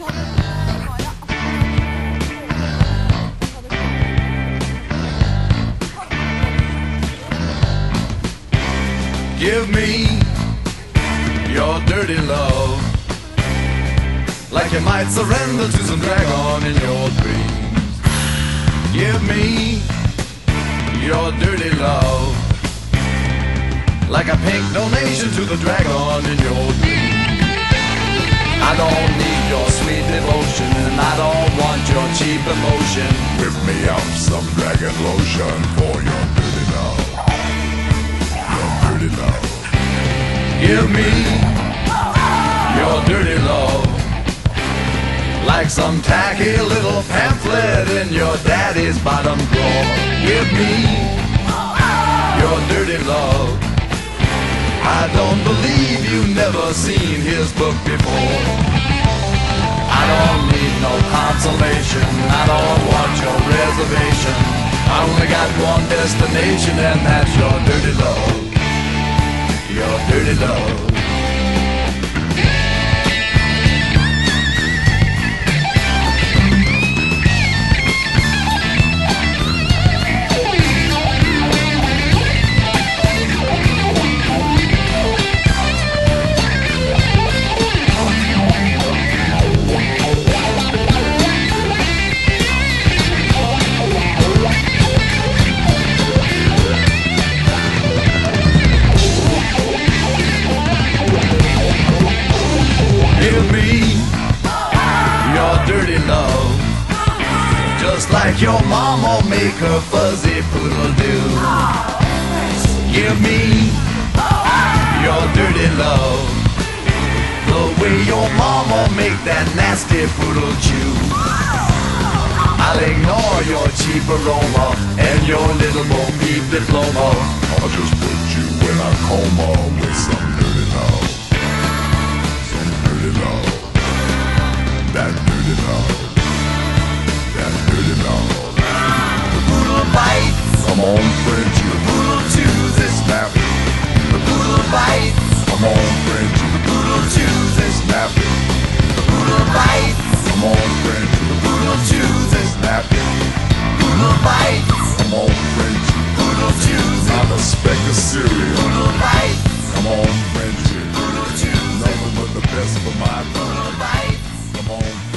Give me your dirty love. Like you might surrender to some dragon in your dreams. Give me your dirty love. Like a pink donation to the dragon in your dreams. I don't need your sweet devotion, and I don't want your cheap emotion. Whip me up some dragon lotion for your dirty love. Your dirty love. Give me your dirty love. Like some tacky little pamphlet in your daddy's bottom drawer. Give me your dirty love. I don't believe you've never seen his book before. I don't need no consolation. I don't want your reservation. I only got one destination, and that's your dirty love. Your dirty love. Like your mama make her fuzzy poodle do. Give me your dirty love. The way your mama make that nasty poodle chew. I'll ignore your cheap aroma and your little Bo Peep diploma. bites. I'm all French. Brutal Jews and snappy. Bites. I'm all French. Brutal Jews. Not a speck of cereal. Brutal bites. I'm all French. Brutal Jews. Nothing but the best for my brutal bites. I'm all